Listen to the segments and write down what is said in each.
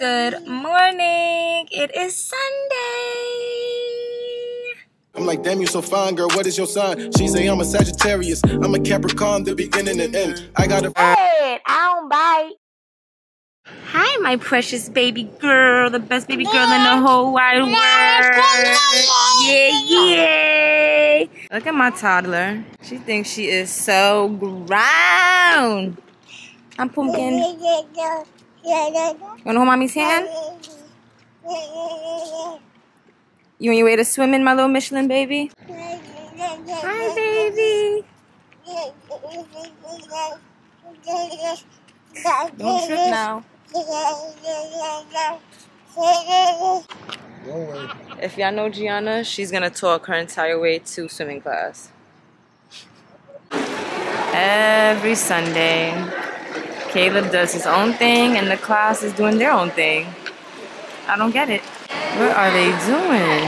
Good morning. It is Sunday. I'm like, damn, you so fine, girl. What is your sign? She say I'm a Sagittarius. I'm a Capricorn, the beginning and end. I got a. Hey, I don't bite. Hi, my precious baby girl, the best baby girl in the whole wide world. Yeah, yeah. Look at my toddler. She thinks she is so grown. I'm pumpkin. You wanna hold mommy's hand? You on your way to swimming, my little Michelin baby? Hi, baby. Don't trip now. If y'all know Gianna, she's gonna talk her entire way to swimming class. Every Sunday, Caleb does his own thing and the class is doing their own thing. I don't get it. What are they doing?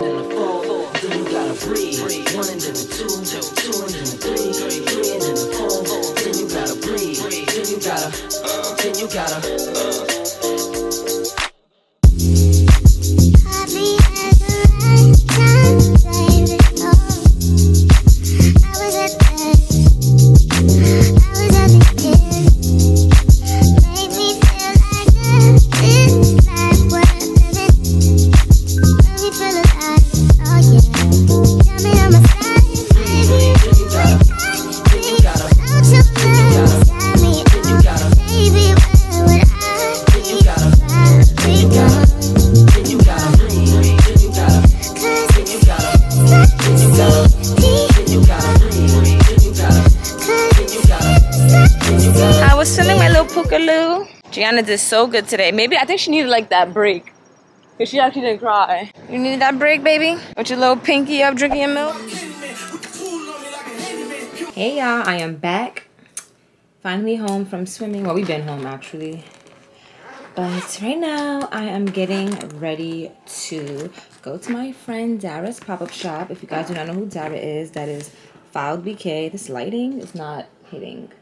Then then then then you gotta. Then you gotta, then you gotta. Hardly so good today. Maybe I think she needed like that break. Cause she actually didn't cry. You needed that break, baby? With your little pinky up drinking your milk? Hey y'all, I am back. Finally home from swimming. Well, we've been home actually. But right now, I am getting ready to go to my friend Dara's pop-up shop. If you guys do not know who Dara is, that is Filed BK. This lighting is not hitting.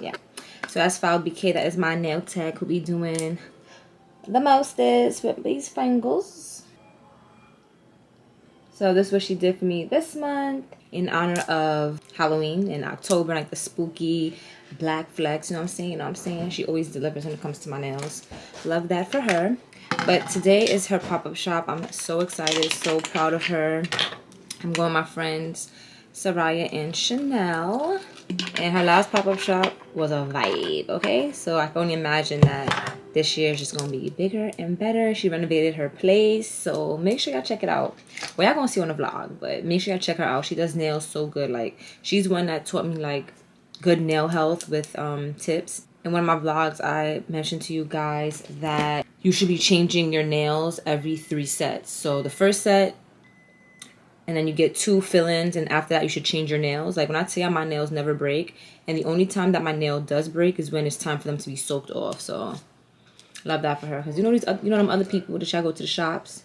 Yeah. So that's Filed BK. That is my nail tech who be doing the mostest with these fingers. So this is what she did for me this month in honor of Halloween in October, like the spooky black flex, you know what I'm saying? You know what I'm saying? She always delivers when it comes to my nails. Love that for her. But today is her pop-up shop. I'm so excited, so proud of her. I'm going with my friends Soraya and Chanel. And her last pop-up shop was a vibe, okay? So I can only imagine that this year is just gonna be bigger and better. She renovated her place, so make sure y'all check it out. Well, y'all gonna see on the vlog, but make sure y'all check her out. She does nails so good. Like she's one that taught me like good nail health with um tips. In one of my vlogs, I mentioned to you guys that you should be changing your nails every three sets. So the first set and then you get two fill-ins and after that you should change your nails. Like when i tell you my nails never break and the only time that my nail does break is when it's time for them to be soaked off so love that for her. Because you know these you know them other people that y'all go to the shops?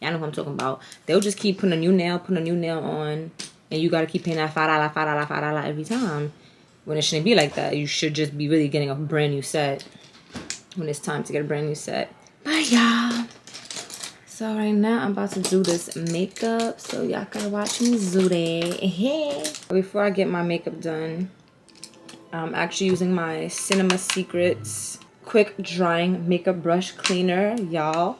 Y'all know what i'm talking about. They'll just keep putting a new nail putting a new nail on and you gotta keep paying that five dollar five dollar five dollar every time. When it shouldn't be like that you should just be really getting a brand new set when it's time to get a brand new set. Bye y'all so right now I'm about to do this makeup. So y'all gotta watch me do that. Before I get my makeup done, I'm actually using my Cinema Secrets quick drying makeup brush cleaner, y'all.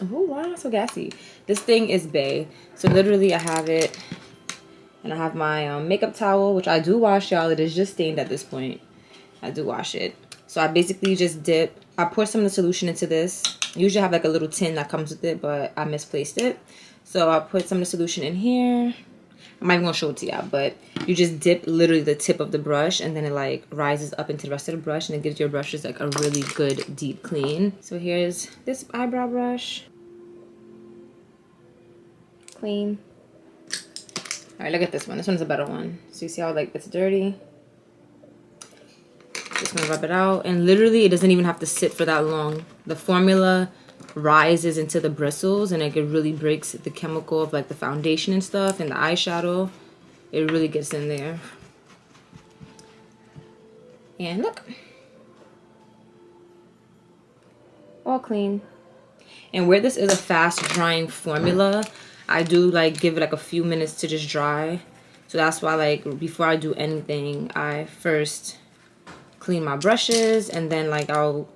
Oh why am I so gassy? This thing is bay. So literally I have it and I have my um, makeup towel, which I do wash, y'all. It is just stained at this point. I do wash it. So I basically just dip. I pour some of the solution into this. Usually have like a little tin that comes with it, but I misplaced it. So I put some of the solution in here. I'm not even gonna show it to y'all, but you just dip literally the tip of the brush and then it like rises up into the rest of the brush and it gives your brushes like a really good deep clean. So here's this eyebrow brush. Clean. All right, look at this one. This one's a better one. So you see how like it's dirty? Just gonna rub it out. And literally it doesn't even have to sit for that long. The formula rises into the bristles and like it really breaks the chemical of like the foundation and stuff and the eyeshadow. It really gets in there. And look. All clean. And where this is a fast drying formula, I do like give it like a few minutes to just dry. So that's why like before I do anything, I first clean my brushes and then like I'll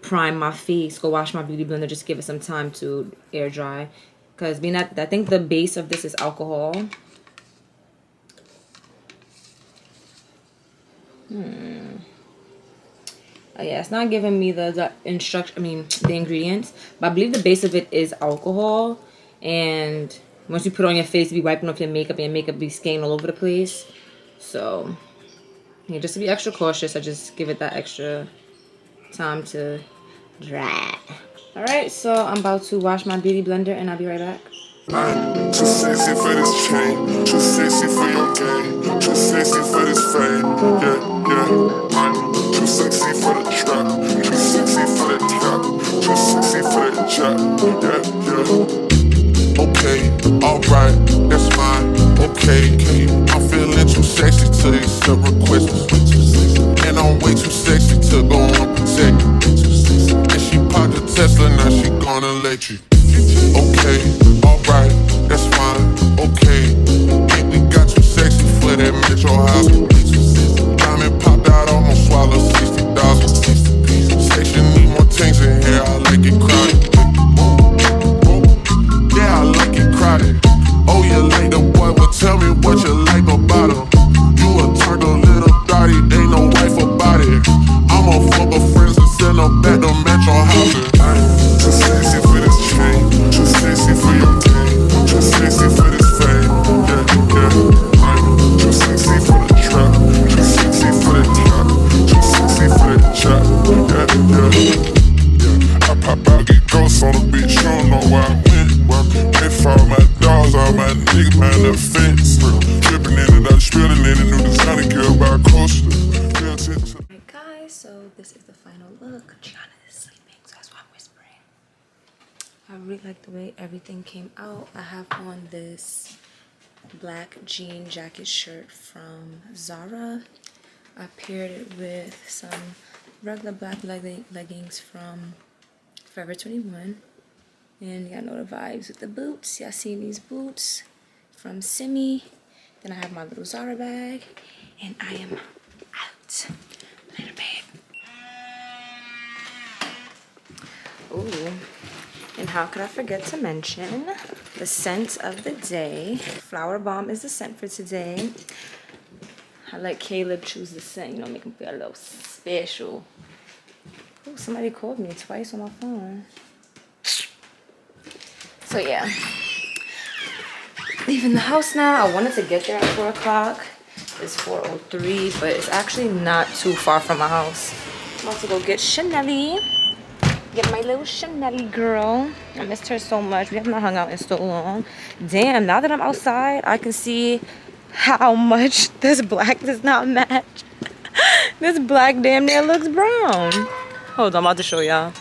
prime my face, go wash my beauty blender, just give it some time to air dry. Because being that I think the base of this is alcohol. Hmm. Oh yeah, it's not giving me the, the instruction. I mean the ingredients, but I believe the base of it is alcohol. And once you put on your face, you be wiping off your makeup, and your makeup be staying all over the place. So yeah, just to be extra cautious, I just give it that extra time to dry. All right, so I'm about to wash my beauty blender, and I'll be right back. I'm too sexy for this chain, too sexy for your game, too sexy for this fame. Yeah, yeah. I'm too sexy for the trap, too sexy for the too sexy for the. Yeah, yeah. Okay, alright, Okay, I'm feeling too sexy to accept requests, and I'm way too sexy to go unprotected. And she popped the Tesla, now she gonna let you. Okay, alright, that's fine. Okay, yeah, we got you sexy for that metro house. Really like the way everything came out. I have on this black jean jacket shirt from Zara. I paired it with some regular black leg leggings from Forever 21. And y'all know the vibes with the boots. Y'all seen these boots from Simi. Then I have my little Zara bag. And I am out. Later, babe. Ooh. And how could I forget to mention the scent of the day? Flower Bomb is the scent for today. I let Caleb choose the scent, you know, make him feel a little special. Ooh, somebody called me twice on my phone. So yeah. Leaving the house now. I wanted to get there at 4 o'clock. It's 4.03, but it's actually not too far from my house. I'm about to go get Chanel. Get my little Chanel girl. I missed her so much. We have not hung out in so long. Damn, now that I'm outside, I can see how much this black does not match. this black damn near looks brown. Hold on, I'm about to show y'all.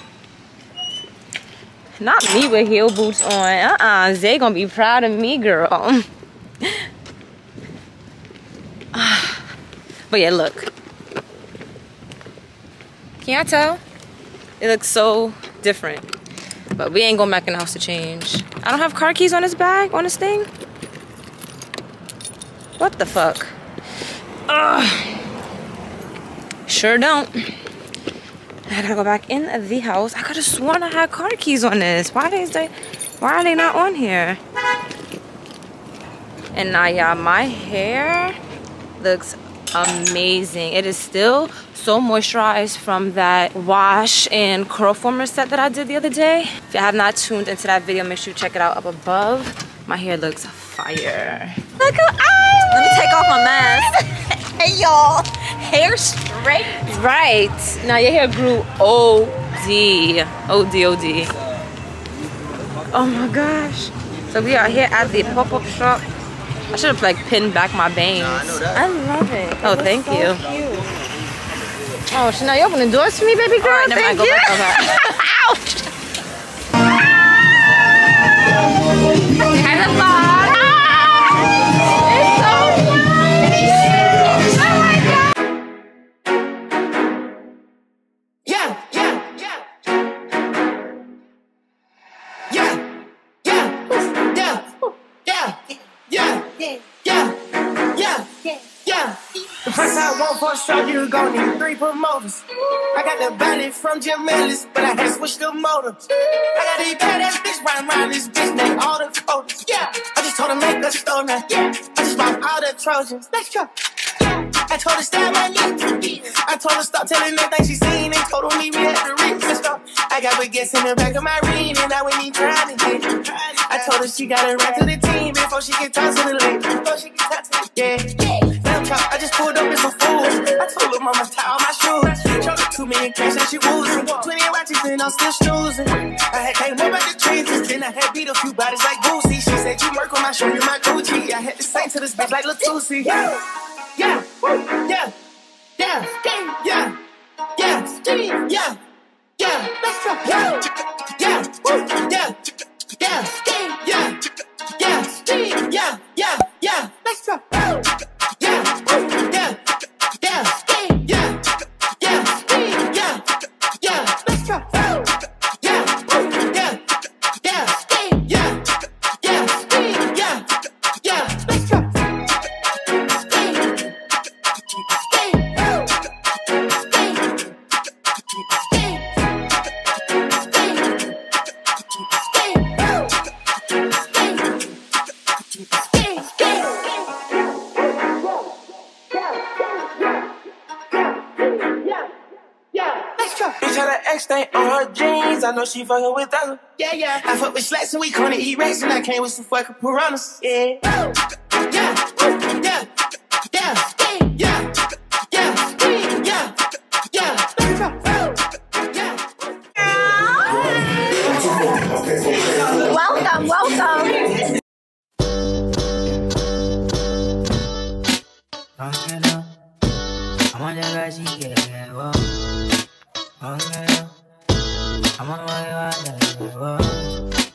Not me with heel boots on. Uh-uh. Zay gonna be proud of me, girl. Ah. but yeah, look. Can y'all tell? It looks so different. But we ain't going back in the house to change. I don't have car keys on this bag, on this thing. What the fuck? Ugh. Sure don't. I gotta go back in the house. I could have sworn I had car keys on this. Why is they why are they not on here? And now yeah, my hair looks amazing. It is still so moisturized from that wash and curl former set that I did the other day. If you have not tuned into that video, make sure you check it out up above. My hair looks fire. Look who I Let me take off my mask. hey y'all, hair straight. Right. Now your hair grew OD. OD, OD. Oh my gosh. So we are here at the pop-up shop. I should have like pinned back my bangs. I love it. Oh, thank you. Oh, Chanel, you opening doors for me, baby girl? All right, never mind, thank go you. back, Ouch. Hi, the I want for show, you gon' need three promoters. I got the body from Jim Ellis, but I had switched the motor. I got these badass bitch riding around this bitch, they all the photos. Yeah, I just told her make a store now. Yeah, I just bought all the Trojans. Let's go. I told her stab my knee. I told her stop telling everything she seen and told her meet me at the reach. Let's go. I got baguettes in the back of my ring and I would need to get. I told her she gotta run to the team before she can talk to the lady. Before she can talk to the yeah. I just pulled up in some fools. I told her mama tie all my shoes. Showed her two million cash and she woozing. Twenty watches and I'm still snoozing. I had came up at the trees, then I had beat a few bodies like Boosie. She said you work on my show, you my Gucci. I had to say to this bitch like Latusi. Yeah, yeah, yeah, yeah, yeah, yeah, yeah, yeah. Let's go. Yeah, yeah, yeah, yeah, yeah, yeah, I know she fucking with that. Yeah, yeah. I fuck with slacks and we gonna eat rats and I came with some fucking piranhas. Yeah. Yeah. Yeah. Yeah. Yeah. Yeah. Yeah. Yeah. Yeah. Welcome, welcome. I'm on the guy, she get it, whoa. I'm on the way,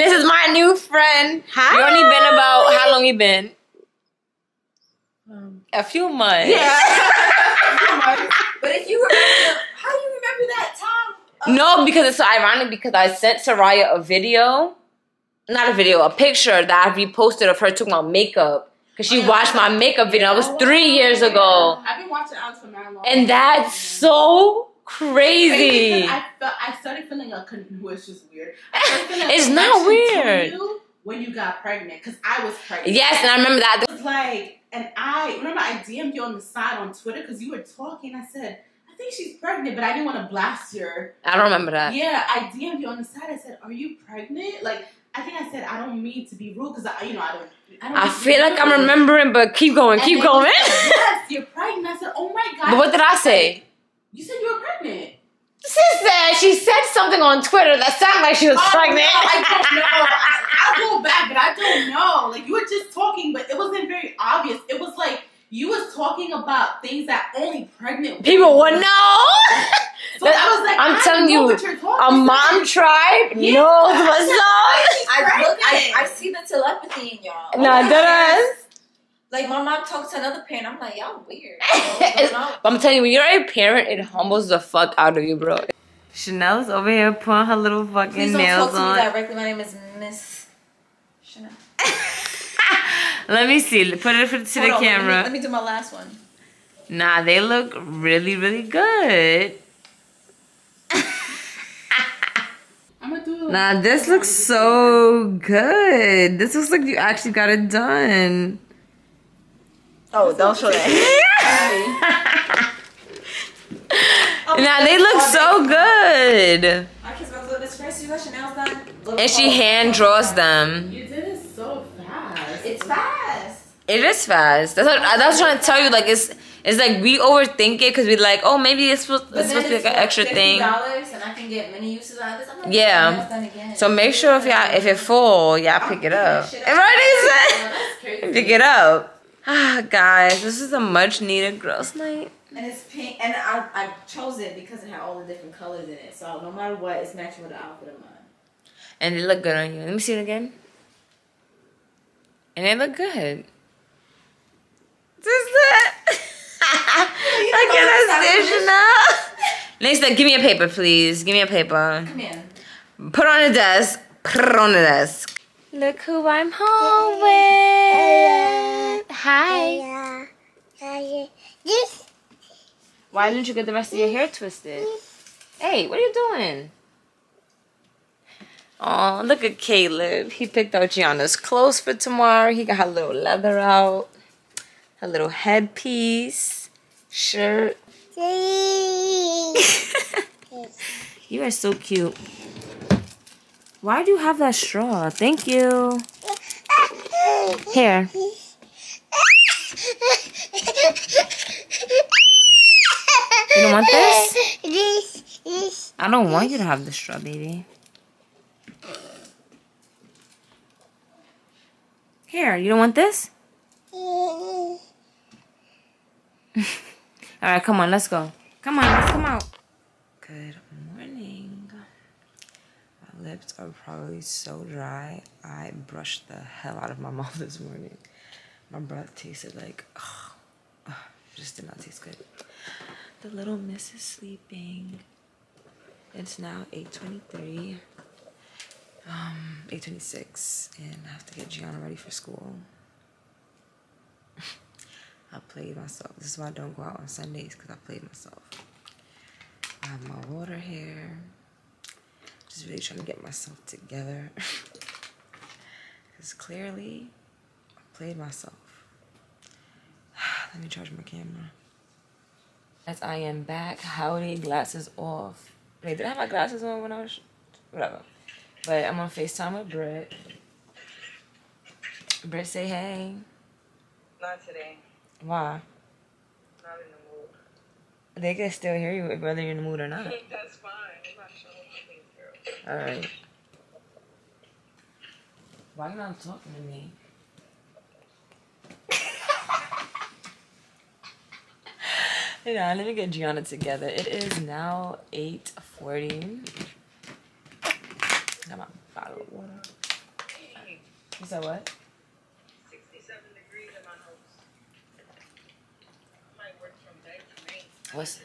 And this is my new friend. Hi. You only been about how long you been? Um, a few months. Yeah. But if you remember, how do you remember that time? No, because it's so ironic because I sent Soraya a video, not a video, a picture that I reposted of her talking about makeup because she oh, watched my makeup video. That was oh, three years ago, I've been watching Alex for mad long. and that's so Crazy. I felt I started feeling a con- which is weird. I started feeling a It's not weird. you when you got pregnant because I was pregnant. Yes, and I remember that. It was like, and I remember I DM'd you on the side on Twitter because you were talking. I said, I think she's pregnant, but I didn't want to blast her. I don't remember that. Yeah, I DM'd you on the side. I said, Are you pregnant? Like, I think I said I don't mean to be rude because I, you know, I don't. I, don't I feel like I'm remembering, but keep going, And keep going. said, yes, you're pregnant. I said, oh my god. but what did I say? You said you were pregnant. She said she said something on Twitter that sounded like she was Oh, pregnant. No, I don't know. I, I'll go back, but I don't know. Like you were just talking, but it wasn't very obvious. It was like you was talking about things that only pregnant People would know. So I was like, I'm I telling know you, what you're a mom about. tribe Yeah. knows what's up. I look, I. I see the telepathy in y'all. Nah, oh, that ass. Like my mom talks to another parent, I'm like, y'all weird. I don't know what's going on. But I'm telling you, when you're a parent, it humbles the fuck out of you, bro. Chanel's over here putting her little fucking Please don't nails talk to me directly. My name is Miss Chanel. Let me see. Put it to Hold the on, let me- camera. Let me, do my last one. Nah, they look really, really good. I'm gonna do. Nah, this looks so good. This looks like you actually got it done. Oh, don't show that. Nah, oh, they look so good. My kids about this first. You got your nails done. Look And she hand draws them. You did it so fast. It's fast. It is fast. That's what that's I was trying to tell you. Like it's it's like we overthink it because we like, oh, maybe it's supposed, it's supposed to be like an extra thing. dollars, and I can get many uses out of this. Like, Yeah. again. So make sure if y'all if you're full, y'all pick it up. Shit, Right? That's. Pick it up. Ah, guys, this is a much needed girls' night. And it's pink, and I, I chose it because it had all the different colors in it. So no matter what, it's matching with the outfit of mine. And it looked good on you. Let me see it again. And it looked good. Just that. Look at that Chanel. Lisa, give me a paper, please. Give me a paper. Come here. Put on the desk. Put on the desk. Look who I'm home with. Hi. This uh, Why didn't you get the rest of your hair twisted? Hey, what are you doing? Oh, look at Caleb. He picked out Gianna's clothes for tomorrow. He got her little leather out, her little headpiece, shirt. You are so cute. Why do you have that straw? Thank you. Here. You don't want this? I don't want you to have the straw, baby. Here, you don't want this? All right, come on, let's go. Come on, let's come out. Good lips are probably so dry. I brushed the hell out of my mouth this morning. My breath tasted like, just did not taste good. The little miss is sleeping. It's now 8.23. Um, 8.26. And I have to get Gianna ready for school. I played myself. This is why I don't go out on Sundays because I played myself. I have my water here. Just really trying to get myself together. Because clearly, I played myself. Let me charge my camera. As I am back, howdy, glasses off. Wait, did I have my glasses on when I was. Whatever. But I'm on FaceTime with Britt. Britt, say hey. Not today. Why? Not in the mood. They can still hear you whether you're in the mood or not. That's fine. I'm not showing my face, girl. Alright. Why you not talking to me? Hey, on, let me get Gianna together. It is now 8.40. Got my bottle of water. You said what? 67 degrees in my house. I might work from day to night. What's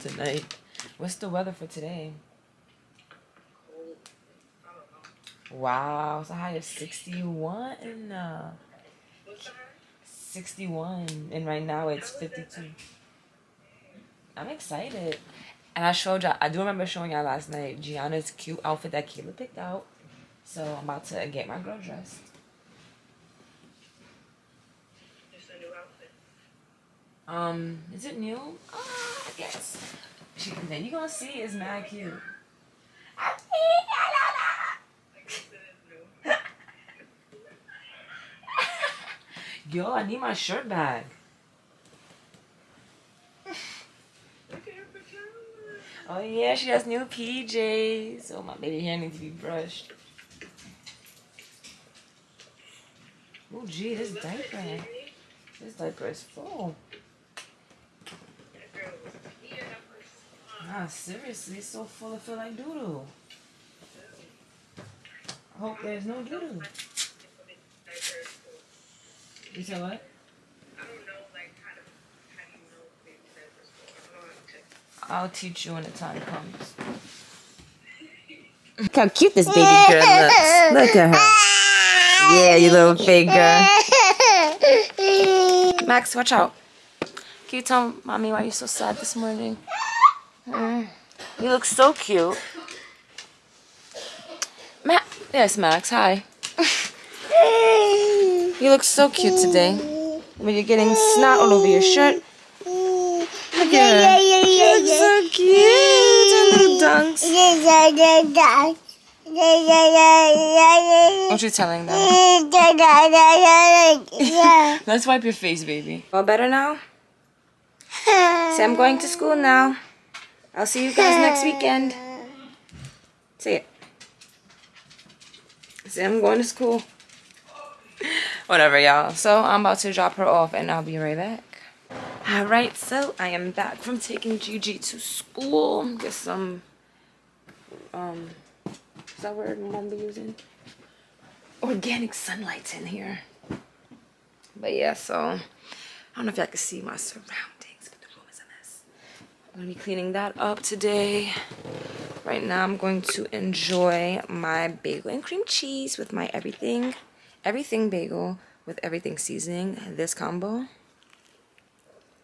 tonight? What's the weather for today? cold. I don't know. Wow, it's a high of 61. Uh, What's the high? 61 and right now it's 52 i'm excited and i showed y'all i do remember showing y'all last night gianna's cute outfit that Caleb picked out so i'm about to get my girl dressed It's a new outfit. um is it new uh, guess she, then you gonna see it's mad cute I guess it is Yo, I need my shirt back. Oh yeah, she has new PJs. Oh my baby hair needs to be brushed. Oh gee, this diaper. This diaper is full. Ah, seriously, it's so full I feel like doodle. I hope there's no doodle. You said what? I'll teach you when the time comes. Look how cute this baby girl looks. Look at her. Yeah, you little fake girl. Max, watch out. Can you tell mommy why you're so sad this morning? Mm. You look so cute. Max, yes, Max. Hi. you look so cute today. When you're getting snot all over your shirt. Look at her. She looks so cute. Her little dunks. What you telling them? Let's wipe your face, baby. All better now? Say I'm going to school now. I'll see you guys next weekend. Say it. Say I'm going to school. Whatever, y'all. So I'm about to drop her off and I'll be right back. Alright, so I am back from taking Gigi to school. Get some, um, is that word I'm gonna be using? Organic sunlight in here. But yeah, so I don't know if y'all can see my surroundings, but the room is a mess. I'm gonna be cleaning that up today. Right now, I'm going to enjoy my bagel and cream cheese with my everything, everything bagel with everything seasoning. This combo,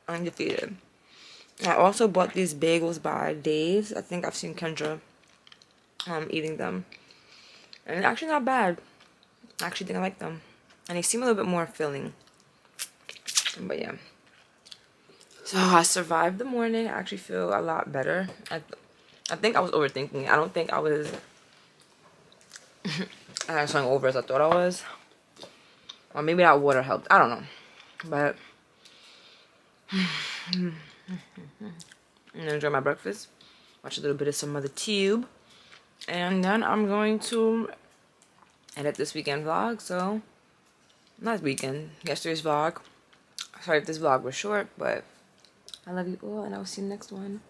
undefeated. I also bought these bagels by Dave's. I think I've seen Kendra um, eating them. And actually not bad. I actually think I like them. And they seem a little bit more filling. But yeah. So I survived the morning. I actually feel a lot better. I, I think I was overthinking. I don't think I was I as hungover as I thought I was. Or maybe that water helped. I don't know. But I'm gonna enjoy my breakfast. Watch a little bit of some other tube. And then I'm going to edit this weekend vlog. So, not weekend, yesterday's vlog. Sorry if this vlog was short, but I love you all and I'll see you next one.